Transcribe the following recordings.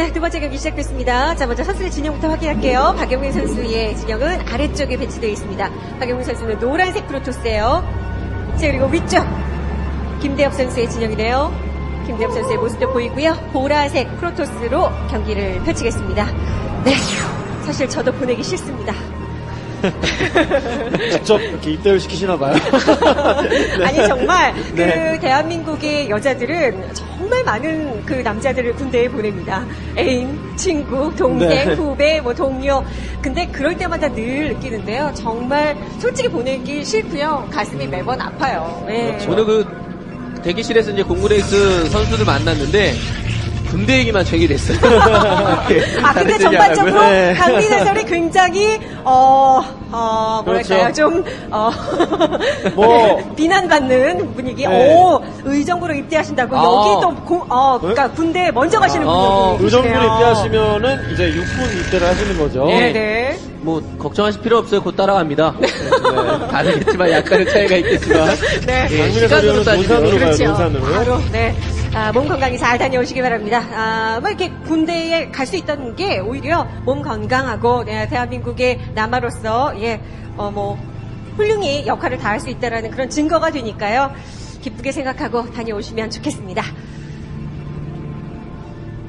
네, 두 번째 경기 시작됐습니다. 자, 먼저 선수의 진영부터 확인할게요. 박영민 선수의 진영은 아래쪽에 배치되어 있습니다. 박영민 선수는 노란색 프로토스예요. 자, 그리고 위쪽 김대엽 선수의 진영이네요. 김대엽 선수의 모습도 보이고요. 보라색 프로토스로 경기를 펼치겠습니다. 네, 사실 저도 보내기 싫습니다. 직접 이렇게 입대를 시키시나 봐요. 네. 아니 정말 네. 그 대한민국의 여자들은 정말 많은 그 남자들을 군대에 보냅니다. 애인, 친구, 동생, 네. 후배, 뭐 동료. 근데 그럴 때마다 늘 느끼는데요. 정말 솔직히 보내기 싫고요. 가슴이 매번 아파요. 네. 그렇죠. 오늘 그 대기실에서 이제 공구레이스 선수들 만났는데 군대 얘기만 제기됐어요. 아 근데 전반적으로. 네. 강민 해설이 굉장히 어, 어 뭐랄까요 그렇죠. 좀 어, 뭐. 비난받는 분위기. 네. 오 의정부로 입대하신다고 아. 여기 또 고, 어, 그러니까 군대 먼저 가시는 어, 분이 의정부로. 입대하시면은 이제 육군 입대를 하시는 거죠. 네, 예. 네. 뭐 걱정하실 필요 없어요. 곧 따라갑니다. 네. 다르겠지만 약간의 차이가 있겠지만 네. 예, 소리는 따지면 논산으로 가요, 그렇죠. 논산으로. 바로 네. 아, 몸 건강히 잘 다녀오시기 바랍니다. 아, 뭐 이렇게 군대에 갈 수 있다는 게 오히려 몸 건강하고 네, 대한민국의 남아로서 예, 어, 뭐 훌륭히 역할을 다할 수 있다라는 그런 증거가 되니까요. 기쁘게 생각하고 다녀오시면 좋겠습니다.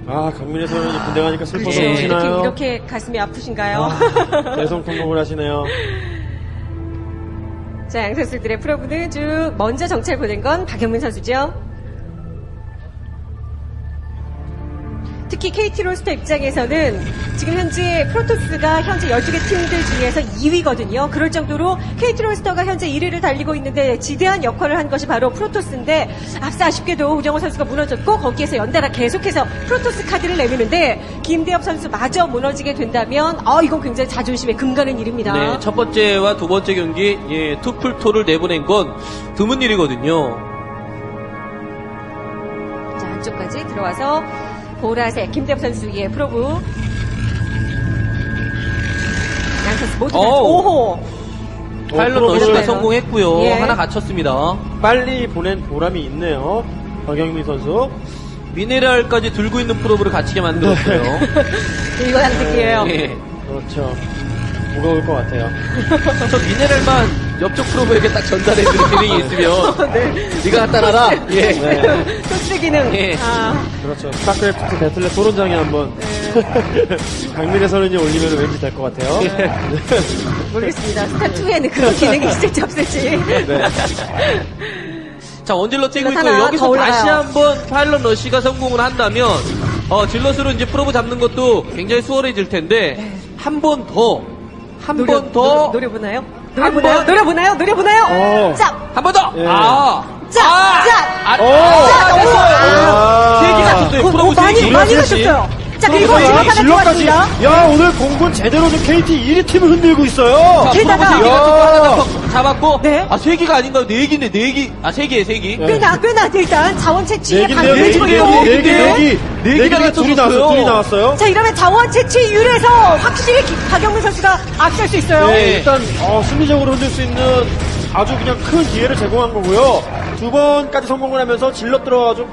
아, 강민의 소리는 군대 가니까 슬퍼서. 네. 이렇게 우시나요? 이렇게 가슴이 아프신가요? 아, 대성 통곡을 하시네요. 자, 양 선수들의 프로브는 쭉 먼저 정찰 보낸 건 박영민 선수죠. 특히 KT 롤스터 입장에서는 지금 현재 프로토스가 현재 12개 팀들 중에서 2위거든요. 그럴 정도로 KT 롤스터가 현재 1위를 달리고 있는데 지대한 역할을 한 것이 바로 프로토스인데 앞서 아쉽게도 우정호 선수가 무너졌고 거기에서 연달아 계속해서 프로토스 카드를 내미는데 김대엽 선수 마저 무너지게 된다면 아 이건 굉장히 자존심에 금가는 일입니다. 네, 첫 번째와 두 번째 경기 예, 투풀토를 내보낸 건 드문 일이거든요. 자, 안쪽까지 들어와서 보라색 김대엽 선수의 프로브. 양 선수 모두 다 어우. 오호. pylon probe를 러시가 성공했고요. 예. 하나 갇혔습니다. 빨리 보낸 보람이 있네요. 박영민 선수. 미네랄까지 들고 있는 probe를 갇히게 만들었어요. 이거 양득이에요. 예. 그렇죠. 무거울 것 같아요. 저 미네랄만 옆쪽 probe에게 딱 전달해주는 기능이 있으면 네. 네가 갖다 놔라. 예. 네. 소스 기능. 예. 아, 그렇죠. 스타크래프트 배틀넷 토론장에 한번 강민의 선언이 올리면 왠지 될 것 같아요. 네. 모르겠습니다. 스타2에는 그런 기능이 있을지 없을지. 네. 자, one zealot 째고 있고 여기서. 다시 한번 pylon 러시가 성공을 한다면 어, zealot으로 이제 probe 잡는 것도 굉장히 수월해질 텐데 한 번 더, 한 번 더, 노려, 보나요 한 노려보나요? 번. 노려보나요? 노려보나요? 어. 자, 한번 더. 예. 아, 자, 아, 자. 아, 오. 아, 됐어요. 아. 세개 갇혔어요. 오, probe 오, 세 많이, 개. 많이 셋이. 가셨어요. 자, 그리고 그러니까 지금 하나 zealot까지. 들어왔습니다. 야, 오늘 공군 제대로 좀 KT 1위 팀을 흔들고 있어요. 자, 게다가- 프로브 세 개가 또 야. 하나 잡- 잡았고, 네. 아, 세 개가 아닌가요? 네 개네, 네 개. 아, 세 개에 세 개. 네. 꽤나, 꽤나 일단 자원 채취에 네기인데요, 네기, 있고. 네기, 네기, 네. 네기. 네 네기 개가 둘이 나왔어요. 둘이 나왔어요. 자, 이러면 자원 채취율에서 확실히 기- 박영민 선수가 앞설 수 있어요. 네, 네. 일단 어, 심리적으로 흔들 수 있는 아주 그냥 큰 기회를 제공한 거고요. 두 번까지 성공을 하면서 질러 들어가지고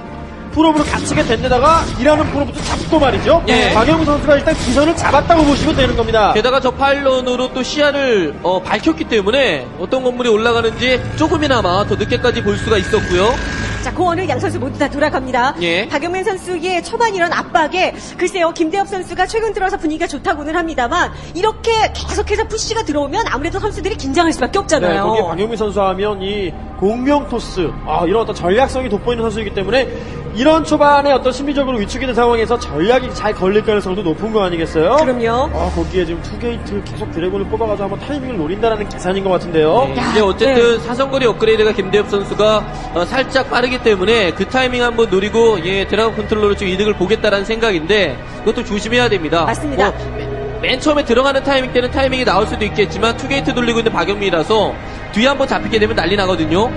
프로브로 갇히게 된 데다가 일하는 프로브도 잡고 말이죠. 예. 박영우 선수가 일단 기선을 잡았다고 보시면 되는 겁니다. 게다가 저 pylon으로 또 시야를 어, 밝혔기 때문에 어떤 건물이 올라가는지 조금이나마 더 늦게까지 볼 수가 있었고요. 자, 공원을 양 선수 모두 다 돌아갑니다. 예. 박영민 선수의 초반 이런 압박에 글쎄요, 김대엽 선수가 최근 들어서 분위기가 좋다고는 합니다만 이렇게 계속해서 push가 들어오면 아무래도 선수들이 긴장할 수밖에 네, 없잖아요. 거기에 박영민 선수 하면 이 공명 토스, 아, 이런 어떤 전략성이 돋보이는 선수이기 때문에 이런 초반에 어떤 심리적으로 위축이 된 상황에서 전략이 잘 걸릴 가능성도 높은 거 아니겠어요? 그럼요. 아, 거기에 지금 two 게이트 계속 dragoon을 뽑아가지고 한번 타이밍을 노린다는 계산인 것 같은데요. 네, 야, 이제 어쨌든 네. 사정거리 업그레이드가 김대엽 선수가 어, 살짝 빠르기 때문에 그 타이밍 한번 노리고 예, dragoon 컨트롤로 좀 이득을 보겠다라는 생각인데 그것도 조심해야 됩니다. 맞습니다. 뭐, 맨- 맨 처음에 들어가는 타이밍 때는 타이밍이 나올 수도 있겠지만 two 게이트 돌리고 있는 박영민이라서 뒤에 한번 잡히게 되면 난리 나거든요.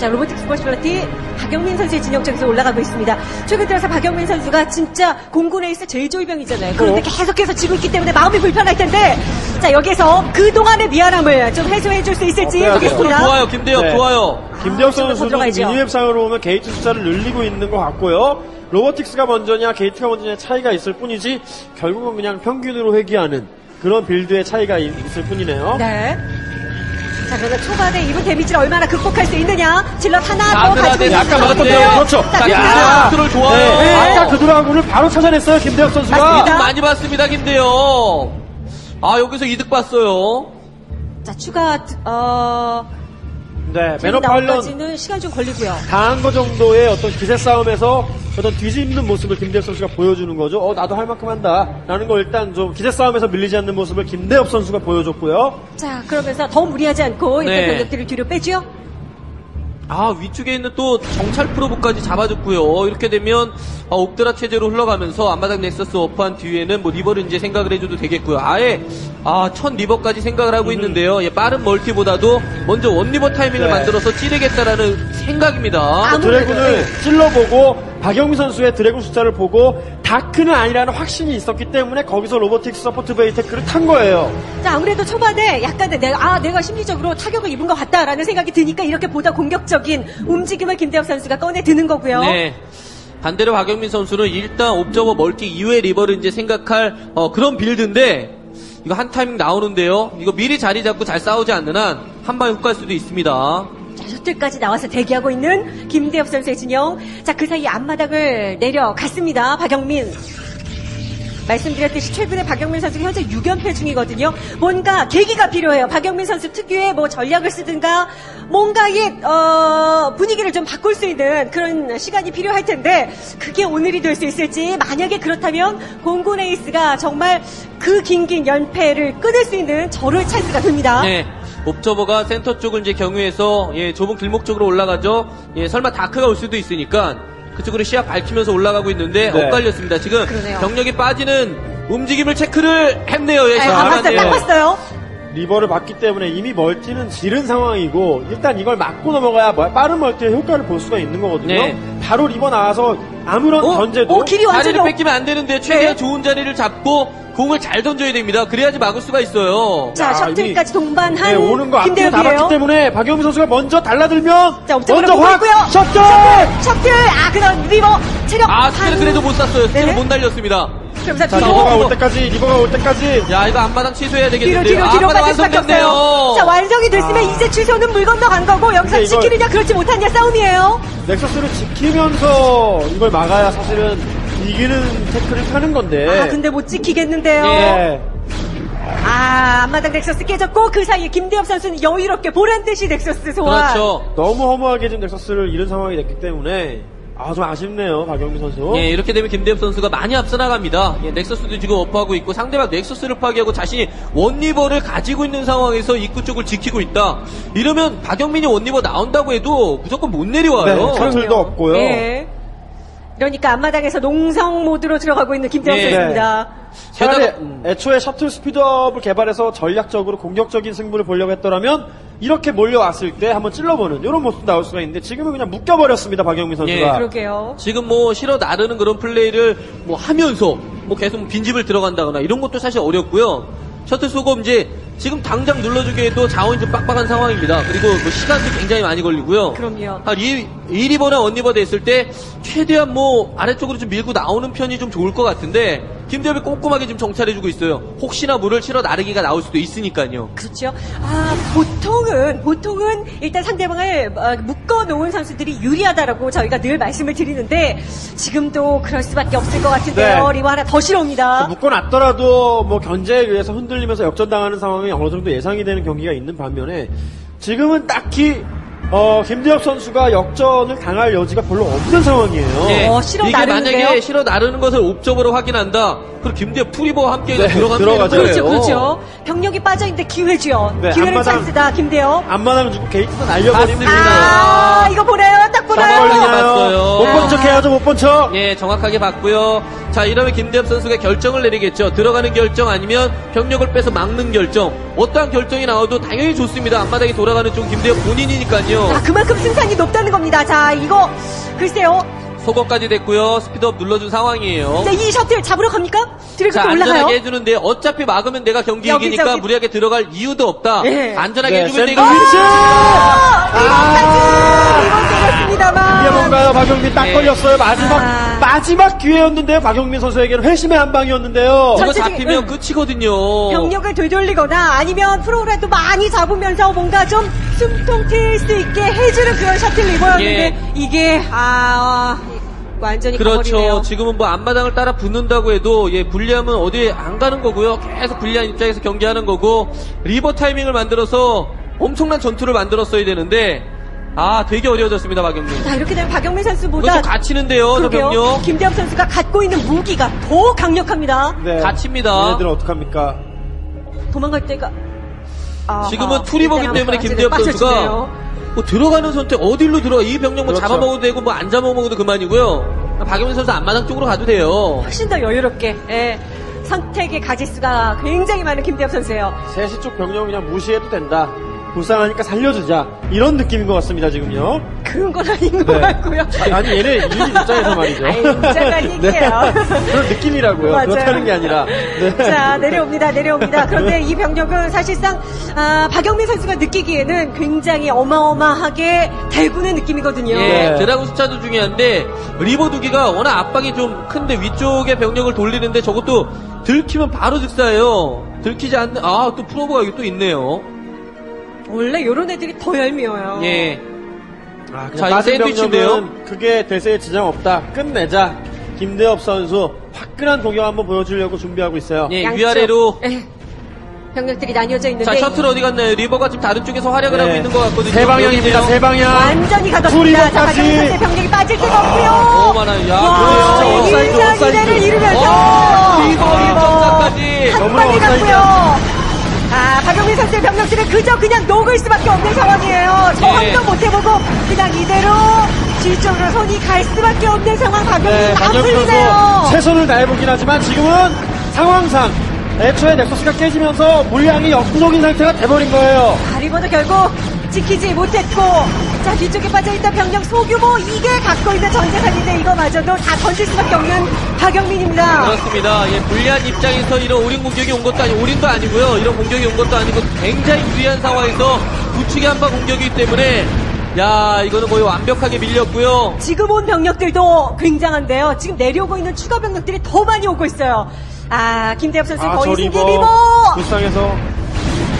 자, robotics facility 박영민 선수의 진영 쪽에서 올라가고 있습니다. 최근 들어서 박영민 선수가 진짜 공군 에이스 제일 조이병이잖아요. 그런데 어. 계속해서 지고 있기 때문에 마음이 불편할 텐데, 자, 여기서 그동안의 미안함을 좀 해소해 줄 수 있을지 어, 보겠습니다. 좋아요, 김대엽 네. 좋아요. 김대엽 아, 선수도. minimap상으로 보면 게이트 숫자를 늘리고 있는 것 같고요. robotics가 먼저냐 게이트가 먼저냐 차이가 있을 뿐이지 결국은 그냥 평균으로 회귀하는 그런 build의 차이가 있, 을 뿐이네요. 네. 자, 그러면 초반에 이분 damage를 얼마나 극복할 수 있느냐? zealot 하나 자, 더 가지고 돼. 있는 약간 맞았던 맞았네요. 대로 그렇죠. 자, 야, 야. 컨트롤 좋아요. 네, 네. 아까 그 dragoon을 바로 찾아냈어요 김대엽 선수가. 맞습니다. 이득 많이 봤습니다, 김대영. 아, 여기서 이득 봤어요. 자, 추가, 어, 네, 제이 매너 팔런 나오까지는 시간 좀 걸리고요. 당한 거 정도의 어떤 기세 싸움에서 어떤 뒤집는 모습을 김대엽 선수가 보여주는 거죠. 어, 나도 할 만큼 한다. 라는 걸 일단 좀 기세 싸움에서 밀리지 않는 모습을 김대엽 선수가 보여줬고요. 자, 그러면서 더 무리하지 않고 일단 네. 병력들을 뒤로 빼죠. 아, 위쪽에 있는 또 정찰 프로브까지 잡아줬고요. 이렇게 되면 아, 옵드라 체제로 흘러가면서 앞마당 nexus 어프한 뒤에는 뭐 reaver를 이제 생각을 해줘도 되겠고요. 아예 아, 첫 reaver까지 생각을 하고 있는데요. 예, 빠른 멀티보다도 먼저 one reaver 타이밍을 네. 만들어서 찌르겠다라는 생각입니다. 아무래도, dragoon을 네. 찔러보고 박영민 선수의 dragoon 숫자를 보고 dark는 아니라는 확신이 있었기 때문에 거기서 robotics support bay tech를 탄 거예요. 자, 아무래도 초반에 약간의 내가, 아, 내가 심리적으로 타격을 입은 것 같다라는 생각이 드니까 이렇게 보다 공격적인 움직임을 김대엽 선수가 꺼내 드는 거고요. 네. 반대로 박영민 선수는 일단 옵저버 멀티 이후의 reaver를 이제 생각할 어, 그런 build인데 이거 한 타이밍 나오는데요. 이거 미리 자리 잡고 잘 싸우지 않는 한 한 방에 훅 갈 수도 있습니다. 자, 셔틀까지 나와서 대기하고 있는 김대엽 선수의 진영. 자, 그 사이 앞마당을 내려갔습니다. 박영민. 말씀드렸듯이 최근에 박영민 선수가 현재 6연패 중이거든요. 뭔가 계기가 필요해요. 박영민 선수 특유의 뭐 전략을 쓰든가 뭔가의 어, 분위기를 좀 바꿀 수 있는 그런 시간이 필요할 텐데 그게 오늘이 될 수 있을지 만약에 그렇다면 공군 에이스가 정말 그 긴 긴 연패를 끊을 수 있는 저를 찬스가 됩니다. 네. observer가 센터 쪽을 이제 경유해서 예, 좁은 길목 쪽으로 올라가죠. 예, 설마 dark가 올 수도 있으니까 그쪽으로 시야 밝히면서 올라가고 있는데 네. 엇갈렸습니다. 지금 그러네요. 병력이 빠지는 움직임을 체크를 했네요. 예, 아, 봤어요. 딱 잘하네요. 봤어요. 리버를 받기 때문에 이미 멀티는 지른 상황이고 일단 이걸 맞고 넘어가야 뭐- 빠른 멀티의 효과를 볼 수가 있는 거거든요. 네. 바로 리버 나와서 아무런 어? 견제도 어, 길이 완전히 자리를 없- 뺏기면 안 되는데 최대한 네. 좋은 자리를 잡고 공을 잘 던져야 됩니다. 그래야지 막을 수가 있어요. 자, 야, 셔틀까지 동반한 네, 오는 거 앞뒤로 다 김대엽이에요. 봤기 때문에 박영민 선수가 먼저 달라들면 자, 먼저 확 있고요. 셔틀! 셔틀! 아, 그럼 리버 체력 아, 스틸은 한- 그래도 못 쐈어요. 스틸은 네. 못 날렸습니다. 그러면서 자, reaver가 어, 올 때까지 reaver가 올 때까지 야, 이거 앞마당 취소해야 뒤로 되겠는데. 뒤로 아, 뒤로 앞마당 빠질 수밖에 완성됐네요. 자, 완성이 됐으면 아. 이제 취소는 물 건너 간 거고 여기서 근데 지키느냐 그렇지 못하느냐 싸움이에요. nexus를 지키면서 이걸 막아야 사실은 이기는 tech를 타는 건데. 아, 근데 못 지키겠는데요. 예. 아, 앞마당 nexus 깨졌고 그 사이에 김대엽 선수는 여유롭게 보란 듯이 nexus 소환. 그렇죠. 너무 허무하게 지금 nexus를 잃은 상황이 됐기 때문에 아 좀 아쉽네요 박영민 선수. 예, 이렇게 되면 김대엽 선수가 많이 앞서 나갑니다. 예, 넥서스도 지금 업하고 있고 상대방 넥서스를 파괴하고 자신이 원리버를 가지고 있는 상황에서 입구 쪽을 지키고 있다. 이러면 박영민이 원리버 나온다고 해도 무조건 못 내려와요. 네, 찬슬도 없고요. 예. 그러니까 앞마당에서 농성 모드로 들어가고 있는 김대엽 네. 선수입니다. 차라리 게다가- 음. 애초에 셔틀 스피드업을 개발해서 전략적으로 공격적인 승부를 보려고 했더라면 이렇게 몰려왔을 때 한번 찔러보는 이런 모습도 나올 수가 있는데 지금은 그냥 묶여버렸습니다 박영민 선수가. 예, 그러게요. 지금 뭐 실어 나르는 그런 플레이를 뭐 하면서 뭐 계속 빈집을 들어간다거나 이런 것도 사실 어렵고요. 셔틀 소금 이제 지금 당장 눌러주기에도 자원이 좀 빡빡한 상황입니다. 그리고 뭐 시간도 굉장히 많이 걸리고요. 그럼요. 한 2, 1리버나 원리버 됐을 때 최대한 뭐 아래쪽으로 좀 밀고 나오는 편이 좀 좋을 것 같은데 김대엽이 꼼꼼하게 지금 정찰해주고 있어요. 혹시나 물을 실어 나르기가 나올 수도 있으니까요. 그렇죠. 아 보통은 보통은 일단 상대방을 어, 묶어 놓은 선수들이 유리하다라고 저희가 늘 말씀을 드리는데 지금도 그럴 수밖에 없을 것 같은데요. 네. 리버 하나 더 실어옵니다. 묶어놨더라도 뭐 견제에 의해서 흔들리면서 역전당하는 상황이 어느 정도 예상이 되는 경기가 있는 반면에 지금은 딱히 어, 김대엽 선수가 역전을 당할 여지가 별로 없는 상황이에요. 예, 어, 실어 이게 나르는데요? 만약에 실어 나르는 것을 옵적으로 확인한다. 그럼 김대엽 투리버와 함께 네, 들어가면 들어가죠. 되는. 그렇죠, 그렇죠. 병력이 빠져있는데 기회죠. 네, 기회는 앞마당- 찬스다, 김대엽. 앞마당 주고 게이트도 날려버리면 맞습니다. 아, 이거 보나요? 딱. 걸리나요? 봤어요. 못본 척 해야죠, 못 본 척. 예, 정확하게 봤고요. 자, 이러면 김대엽 선수가 결정을 내리겠죠. 들어가는 결정 아니면 병력을 빼서 막는 결정. 어떠한 결정이 나와도 당연히 좋습니다. 앞마당에 돌아가는 쪽 김대엽 본인이니까요. 자, 그만큼 승산이 높다는 겁니다. 자, 이거 글쎄요. 속업까지 됐고요. speed up 눌러준 상황이에요. 자, 이 셔틀 잡으러 갑니까? dragoon 자, 또 올라가요. 안전하게 해주는데 어차피 막으면 내가 경기 여기, 이기니까 저기. 무리하게 들어갈 이유도 없다. 예. 안전하게 네, 해주면 샌드위치! 되거든요. 아, 이번 때렸습니다만. 이게 뭔가요, 박영민 딱 네. 걸렸어요. 마지막 아. 마지막 기회였는데요. 박영민 선수에게는 회심의 한 방이었는데요. 저- 이거 잡히면 응. 끝이거든요. 병력을 되돌리거나 아니면 프로라도 많이 잡으면서 뭔가 좀 숨통 트일 수 있게 해주는 그런 셔틀 리버였는데 예. 이게 아 완전히 그렇죠. 가버리네요. 지금은 뭐 앞마당을 따라 붙는다고 해도 예 불리하면 어디에 안 가는 거고요. 계속 불리한 입장에서 경기하는 거고 리버 타이밍을 만들어서 엄청난 전투를 만들었어야 되는데 아 되게 어려워졌습니다 박영민. 자 이렇게 되면 박영민 선수보다 이거 좀 갇히는데요, 저 그러게요. 병력. 김대엽 선수가 갖고 있는 무기가 더 강력합니다. 네. 갇힙니다. 얘네들은 어떡합니까? 도망갈 때가 아, 지금은 투리버기 때문에 김대엽 선수가 뭐 들어가는 선택 어디로 들어가 이 병력 뭐 그렇죠. 잡아먹어도 되고 뭐 안 잡아먹어도 그만이고요. 박영민 선수 앞마당 쪽으로 가도 돼요. 훨씬 더 여유롭게 예, 선택의 가지수가 굉장히 많은 김대엽 선수예요. 세시 쪽 병력 그냥 무시해도 된다. 불쌍하니까 살려주자. 이런 느낌인 것 같습니다, 지금요. 그런 건 아닌 것 네. 같고요. 아, 아니, 얘네 유닛 입장에서 말이죠. 아이, 입장한 얘기예요. 그런 느낌이라고요. 맞아요. 그렇다는 게 아니라. 네. 자 내려옵니다 내려옵니다 그런데 이 병력은 사실상 아, 박영민 선수가 느끼기에는 굉장히 어마어마하게 달구는 느낌이거든요 예, 네. 드라군 숫자도 중요한데 Reaver 두 기가 워낙 압박이 좀 큰데 위쪽에 병력을 돌리는데 저것도 들키면 바로 즉사예요. 들키지 않는 아 또 probe가 여기 또 있네요. 원래 이런 애들이 더 얄미워요 예. 아, 그냥 자, 빠진 샌드위치인데요? 병력은 그게 대세에 지장 없다. 끝내자. 김대엽 선수 화끈한 공격 한번 보여주려고 준비하고 있어요. 예, 양쪽, 위아래로 예, 병력들이 나뉘어져 있는데 자 셔틀 어디 갔나요? Reaver가 지금 다른 쪽에서 활약을 네. 하고 있는 것 같거든요. 세 방향입니다. 세 방향. 완전히 가뒀습니다 자. 박영민 선수의 병력이 빠질 데가 없고요 너무 많아요. 야, 와 그래요. 일장 옵사이드. 이내를 이루면서 와, 리버 일점사까지. 한 너무나 방에 옵사이드야. 아, 박영민 선수의 병력들은 그저 그냥 녹을 수밖에 없는 상황이에요. 저항도 예. 못해보고 그냥 이대로 뒤쪽으로 손이 갈 수밖에 없는 상황 박영민 네, 안 풀리네요. 최선을 다해보긴 하지만 지금은 상황상 애초에 넥서스가 깨지면서 물량이 역부족인 상태가 돼버린 거예요. 가리버도 결국 지키지 못했고 자 뒤쪽에 빠져있던 병력 소규모 이게 갖고 있는 전재산인데 이거마저도 다 던질 수밖에 없는 박영민입니다. 그렇습니다. 예, 불리한 입장에서 이런 올인 공격이 온 것도 아니고, 올인도 아니고요. 이런 공격이 온 것도 아니고, 굉장히 유리한 상황에서 우측에 한 방 공격이기 때문에, 야, 이거는 거의 완벽하게 밀렸고요. 지금 온 병력들도 굉장한데요. 지금 내려오고 있는 추가 병력들이 더 많이 오고 있어요. 아 김대엽 선수 아, 거의 저 승기 Reaver Reaver. 불쌍해서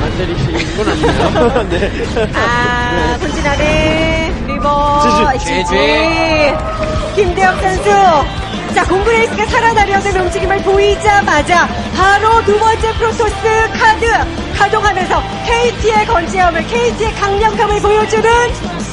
안 때리시는 건 아니에요. 네. 아, 본진안에 Reaver GG. 김대엽 선수. 자, 공군 ACE가 살아나려는 움직임을 보이자마자 바로 두 번째 Protoss 카드 가동하면서 KT의 건재함을, KT의 강력함을 보여주는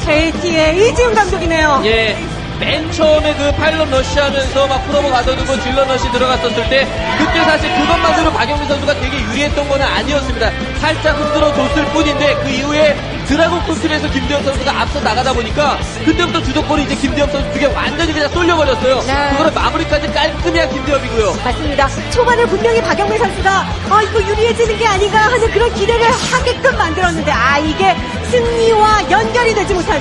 KT의 이지훈 감독이네요. 예. 맨 처음에 그 pylon rush 하면서 막 probe 가둬두고 zealot rush 들어갔었을 때 그때 사실 그것만으로 박영민 선수가 되게 유리했던 건 아니었습니다. 살짝 흔들어 줬을 뿐인데 그 이후에 드라곤 코스에서 김대엽 선수가 앞서 나가다 보니까 그때부터 주도권이 이제 김대엽 선수 쪽에 완전히 그냥 쏠려버렸어요. 네. 그거를 마무리까지 깔끔히 한 김대엽이고요. 맞습니다. 초반에 분명히 박영민 선수가 아 이거 유리해지는 게 아닌가 하는 그런 기대를 하게끔 만들었는데 아 이게 승리와 연결이 되지 못하는